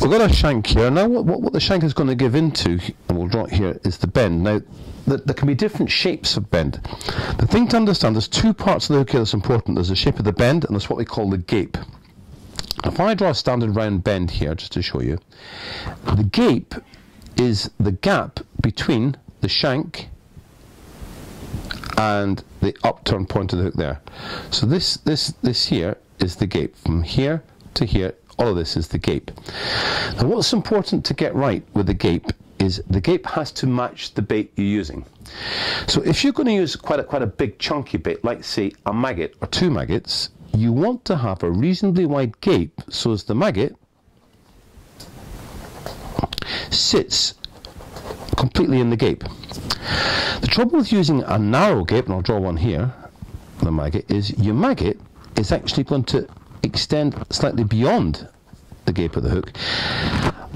we've got a shank here. Now, what, what, the shank is going to give into, and we'll draw it here, is the bend. Now, th there can be different shapes of bend. The thing to understand, there's two parts of the hook here that's important. There's the shape of the bend, and there's what we call the gape. If I draw a standard round bend here, just to show you, the gape is the gap between the shank and the upturned point of the hook there. So this, this, this here is the gape. From here to here, all of this is the gape. Now what's important to get right with the gape is the gape has to match the bait you're using. So if you're going to use quite a, quite a big chunky bait, like say a maggot or two maggots, you want to have a reasonably wide gape so as the maggot sits completely in the gape. The trouble with using a narrow gape, and I'll draw one here, the maggot, is your maggot is actually going to extend slightly beyond the gape of the hook.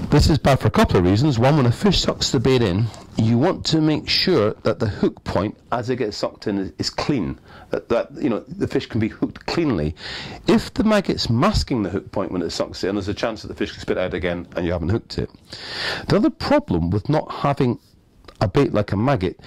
This is bad for a couple of reasons. One, when a fish sucks the bait in, you want to make sure that the hook point, as it gets sucked in, is, clean. That, that you know the fish can be hooked cleanly. If the maggot's masking the hook point when it sucks in, there's a chance that the fish can spit out again and you haven't hooked it. The other problem with not having a bait like a maggot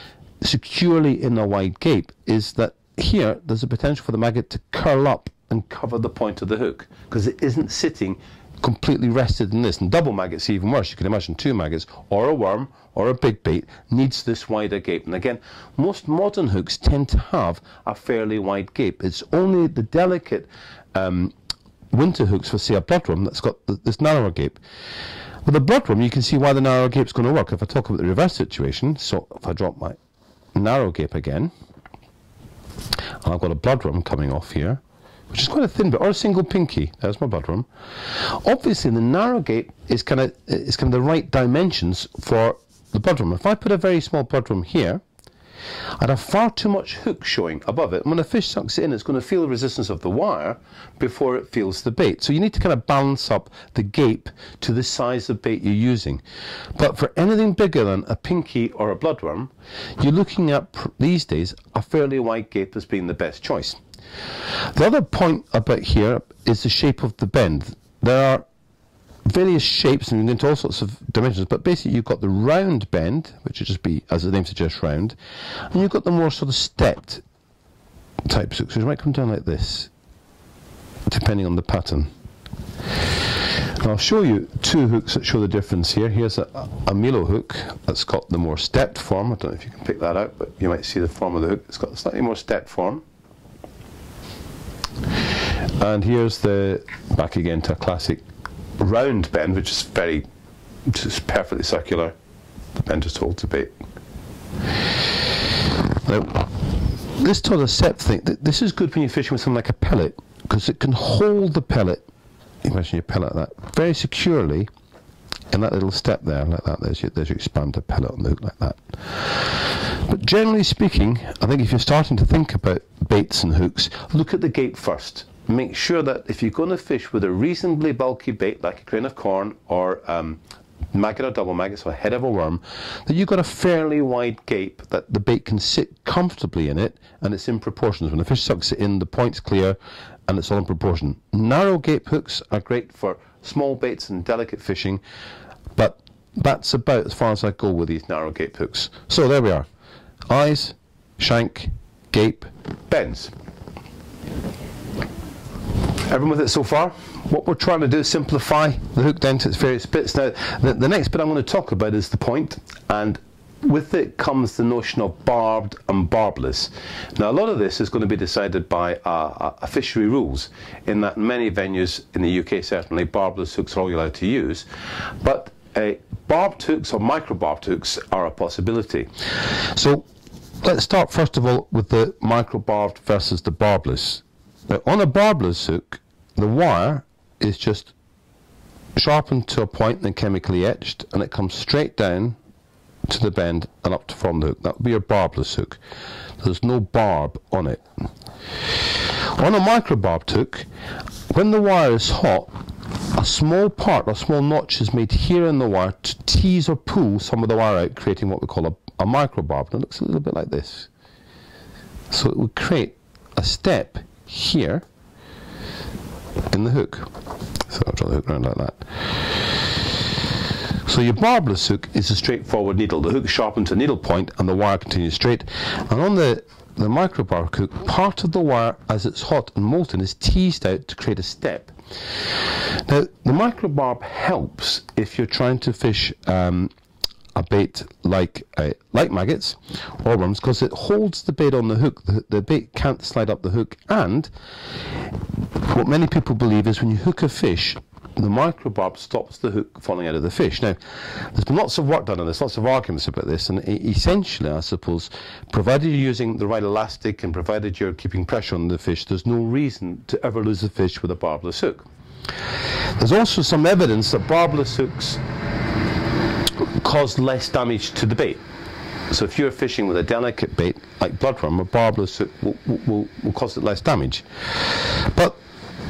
securely in a wide gape is that here there's a potential for the maggot to curl up and cover the point of the hook because it isn't sitting completely rested in this. And double maggots even worse. You can imagine two maggots or a worm or a big bait needs this wider gape. And again, most modern hooks tend to have a fairly wide gape. It's only the delicate um, winter hooks for say a bloodworm that's got this narrower gape. With a bloodworm, you can see why the narrow gape is going to work. If I talk about the reverse situation, so if I drop my narrow gape again, and I've got a bloodworm coming off here, which is quite a thin bit, or a single pinky. There's my bloodworm. Obviously, the narrow gape is kind of is kind of the right dimensions for the bloodworm. If I put a very small bloodworm here, I'd have far too much hook showing above it. And when a fish sucks it in, it's going to feel the resistance of the wire before it feels the bait. So you need to kind of balance up the gape to the size of bait you're using. But for anything bigger than a pinky or a bloodworm, you're looking at, these days, a fairly wide gape as being the best choice. The other point about here is the shape of the bend. There are various shapes and into all sorts of dimensions, but basically you've got the round bend, which would just be, as the name suggests, round, and you've got the more sort of stepped type hooks, which might come down like this, depending on the pattern. I'll show you two hooks that show the difference here. Here's a, a Milo hook that's got the more stepped form. I don't know if you can pick that out, but you might see the form of the hook. It's got a slightly more stepped form. And here's the back again to a classic round bend, which is very, just perfectly circular. The bend bait. Now, this of set thing, this is good when you're fishing with something like a pellet, because it can hold the pellet, imagine your pellet like that, very securely in that little step there, like that. There's your, there's your expander pellet on the hook like that. But generally speaking, I think if you're starting to think about baits and hooks, look at the gape first make sure that if you're going to fish with a reasonably bulky bait like a grain of corn or um, maggot or double maggot, so a head of a worm, that you've got a fairly wide gape that the bait can sit comfortably in it and it's in proportions. When the fish sucks it in, the point's clear and it's all in proportion. Narrow gape hooks are great for small baits and delicate fishing, but that's about as far as I go with these narrow gape hooks. So there we are. Eyes, shank, gape, bends. Everyone with it so far? What we're trying to do is simplify the hook down to its various bits. Now, the, the next bit I'm going to talk about is the point, and with it comes the notion of barbed and barbless. Now, a lot of this is going to be decided by uh, uh, fishery rules, in that many venues in the UK, certainly, barbless hooks are all allowed to use. But uh, barbed hooks or micro barbed hooks are a possibility. So, let's start first of all with the micro barbed versus the barbless. On a barbless hook, the wire is just sharpened to a point and then chemically etched, and it comes straight down to the bend and up to form the hook. That would be a barbless hook. There's no barb on it. On a micro barbed hook, when the wire is hot, a small part, a small notch is made here in the wire to tease or pull some of the wire out, creating what we call a, a micro barb. And it looks a little bit like this. So it would create a step here in the hook. So I'll draw the hook around like that. So your barbless hook is a straightforward needle. The hook sharpened to needle point and the wire continues straight. And on the the microbarb hook, part of the wire as it's hot and molten is teased out to create a step. Now, the microbarb helps if you're trying to fish um, a bait like uh, like maggots or worms because it holds the bait on the hook. The, the bait can't slide up the hook, and what many people believe is when you hook a fish, the microbarb stops the hook falling out of the fish. Now, there's been lots of work done on this, lots of arguments about this, and essentially, I suppose, provided you're using the right elastic and provided you're keeping pressure on the fish, there's no reason to ever lose a fish with a barbless hook. There's also some evidence that barbless hooks cause less damage to the bait. So if you're fishing with a delicate bait like bloodworm, a barbless hook will, will, will cause it less damage. But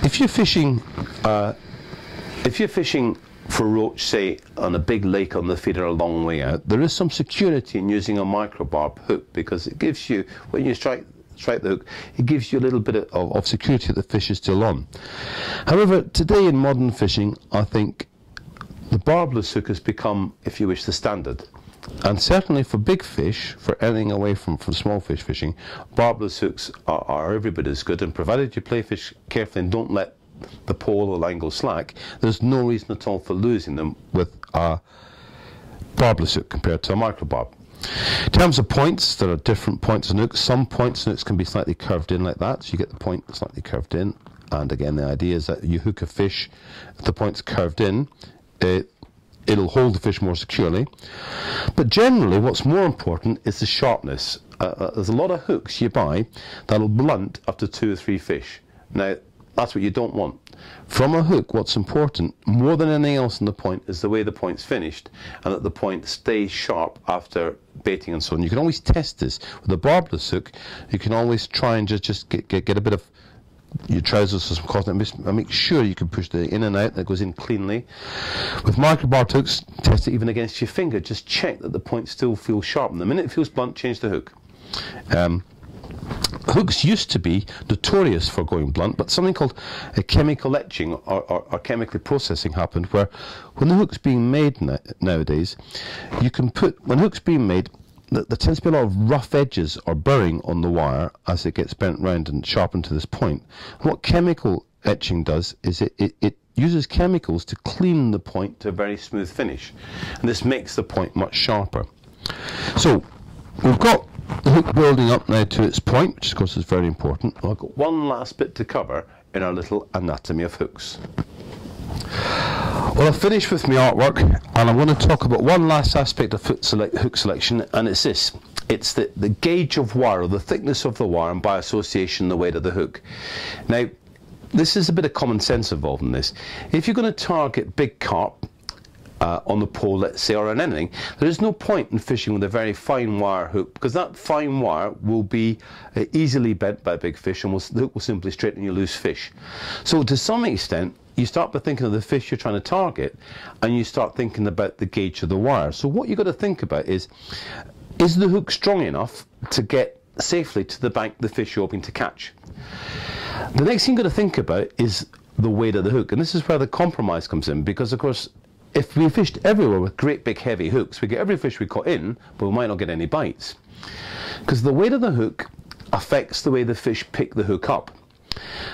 if you're fishing, uh, if you're fishing for roach, say on a big lake on the feeder a long way out, there is some security in using a microbarb hook because it gives you when you strike strike the hook, it gives you a little bit of, of security that the fish is still on. However, today in modern fishing, I think the barbless hook has become, if you wish, the standard. And certainly for big fish, for anything away from, from small fish fishing, barbless hooks are, are every bit as good. And provided you play fish carefully and don't let the pole or line go slack, there's no reason at all for losing them with a barbless hook compared to a microbarb. In terms of points, there are different points and hooks. Some points and hooks can be slightly curved in like that, so you get the point slightly curved in. And again, the idea is that you hook a fish, the point's curved in, it, it'll hold the fish more securely. But generally, what's more important is the sharpness. Uh, uh, there's a lot of hooks you buy that'll blunt up to two or three fish. Now, that's what you don't want. From a hook, what's important, more than anything else in the point, is the way the point's finished and that the point stays sharp after baiting and so on. You can always test this. With a barbless hook, you can always try and just, just get, get, get a bit of your trousers or some cotton make sure you can push the in and out that goes in cleanly. With microbarb hooks, test it even against your finger. Just check that the point still feels sharp. And the minute it feels blunt, change the hook. Um, hooks used to be notorious for going blunt, but something called a chemical etching or, or, or chemically processing happened where when the hook's being made na nowadays, you can put, when hook's being made, there tends to be a lot of rough edges or burring on the wire as it gets bent round and sharpened to this point. What chemical etching does is it, it, it uses chemicals to clean the point to a very smooth finish. And this makes the point much sharper. So we've got the hook building up now to its point, which of course is very important. I've got one last bit to cover in our little anatomy of hooks. Well, I've finished with my artwork, and I'm going to talk about one last aspect of select, hook selection, and it's this. It's the, the gauge of wire, or the thickness of the wire, and by association, the weight of the hook. Now, this is a bit of common sense involved in this. If you're going to target big carp, uh, on the pole, let's say, or on anything, there is no point in fishing with a very fine wire hook because that fine wire will be uh, easily bent by big fish and will, the hook will simply straighten your loose fish. So to some extent, you start by thinking of the fish you're trying to target and you start thinking about the gauge of the wire. So what you've got to think about is, is the hook strong enough to get safely to the bank the fish you're hoping to catch? The next thing you've got to think about is the weight of the hook. And this is where the compromise comes in because, of course, if we fished everywhere with great big heavy hooks, we get every fish we caught in, but we might not get any bites. Because the weight of the hook affects the way the fish pick the hook up.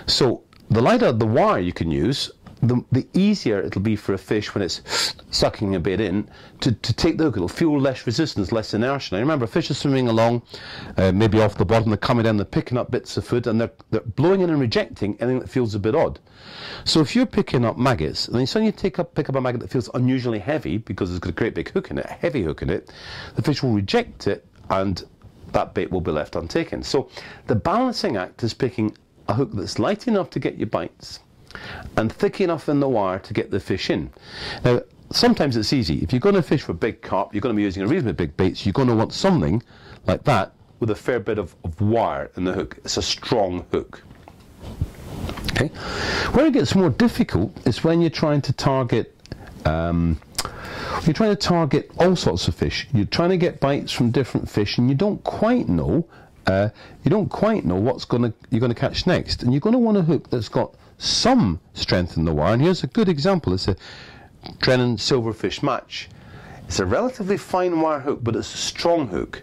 So the lighter the wire you can use, the, the easier it'll be for a fish when it's sucking a bit in to, to take the hook. It'll feel less resistance, less inertia. Now remember, fish are swimming along, uh, maybe off the bottom, they're coming down, they're picking up bits of food, and they're, they're blowing in and rejecting anything that feels a bit odd. So if you're picking up maggots, and then suddenly you take up, pick up a maggot that feels unusually heavy because it's got a great big hook in it, a heavy hook in it, the fish will reject it and that bait will be left untaken. So the balancing act is picking a hook that's light enough to get your bites and thick enough in the wire to get the fish in. Now, sometimes it's easy. If you're going to fish for big carp, you're going to be using a reasonably big bait, so you're going to want something like that with a fair bit of, of wire in the hook. It's a strong hook. Okay. Where it gets more difficult is when you're trying to target um, you're trying to target all sorts of fish. You're trying to get bites from different fish, and you don't quite know. Uh, you don't quite know what's going to you're going to catch next, and you're going to want a hook that's got some strength in the wire. And here's a good example. It's a Drennan silverfish match. It's a relatively fine wire hook, but it's a strong hook.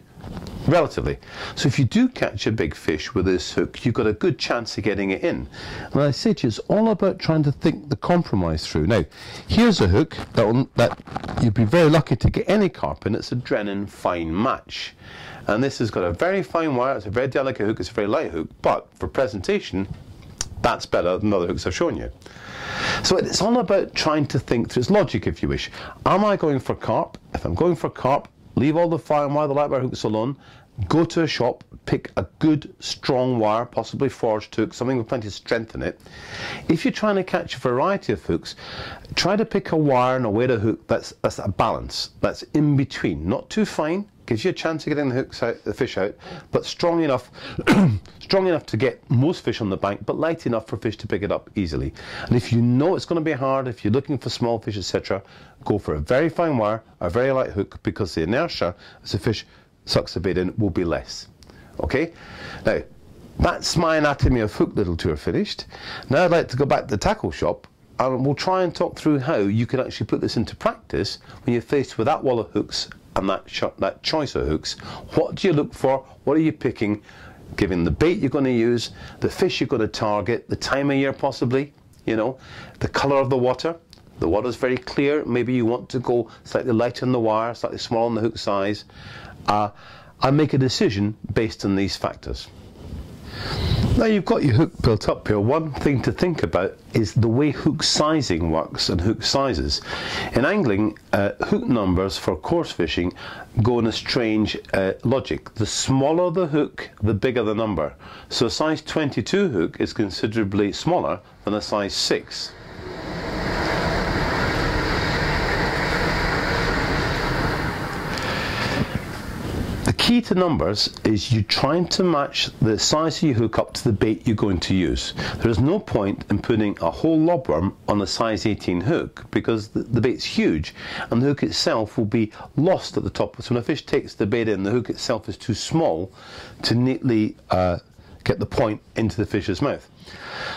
Relatively. So if you do catch a big fish with this hook, you've got a good chance of getting it in. And I say to you, it's all about trying to think the compromise through. Now, here's a hook that, that you'd be very lucky to get any carp in. It's a Drennan fine match. And this has got a very fine wire, it's a very delicate hook, it's a very light hook, but for presentation, that's better than the other hooks I've shown you. So it's all about trying to think through its logic, if you wish. Am I going for carp? If I'm going for carp, leave all the fine wire, the light wire hooks alone, go to a shop, pick a good strong wire, possibly forged hook, something with plenty of strength in it. If you're trying to catch a variety of hooks, try to pick a wire and a weight of hook that's, that's a balance, that's in between, not too fine, gives you a chance of getting the hooks out, the fish out, but strong enough, strong enough to get most fish on the bank, but light enough for fish to pick it up easily. And if you know it's going to be hard, if you're looking for small fish, etc., go for a very fine wire, a very light hook, because the inertia as the fish sucks the bait in will be less. Okay? Now, that's my anatomy of hook little tour finished. Now I'd like to go back to the tackle shop and we'll try and talk through how you can actually put this into practice when you're faced with that wall of hooks and that, that choice of hooks. What do you look for? What are you picking? Given the bait you're going to use, the fish you're going to target, the time of year possibly, you know, the colour of the water. The water's very clear. Maybe you want to go slightly lighter on the wire, slightly smaller on the hook size. Uh, and make a decision based on these factors. Now you've got your hook built up here. One thing to think about is the way hook sizing works and hook sizes. In angling, uh, hook numbers for coarse fishing go in a strange uh, logic. The smaller the hook, the bigger the number. So a size 22 hook is considerably smaller than a size 6. Key to numbers is you're trying to match the size of your hook up to the bait you're going to use. There is no point in putting a whole lobworm on a size 18 hook because the, the bait's huge and the hook itself will be lost at the top. So when a fish takes the bait in, the hook itself is too small to neatly uh, get the point into the fish's mouth.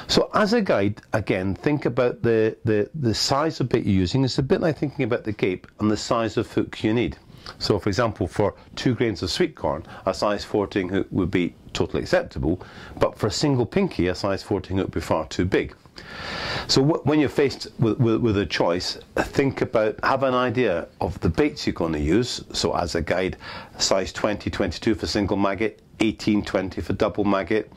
So as a guide, again, think about the, the, the size of bait you're using. It's a bit like thinking about the gape and the size of hook you need. So for example, for two grains of sweet corn, a size 14 hook would be totally acceptable, but for a single pinky, a size 14 hook would be far too big. So when you're faced with, with, with, a choice, think about, have an idea of the baits you're going to use. So as a guide, size 20, 22 for single maggot, 18, 20 for double maggot,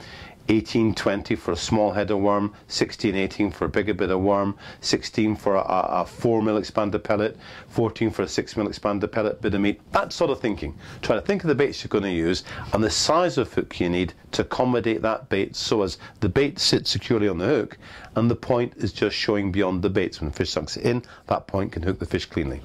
1820 for a small head of worm, 1618 for a bigger bit of worm, 16 for a, a 4 mil expander pellet, 14 for a 6 mil expander pellet bit of meat. That sort of thinking. Try to think of the baits you're going to use and the size of hook you need to accommodate that bait so as the bait sits securely on the hook and the point is just showing beyond the bait. So when the fish it in, that point can hook the fish cleanly.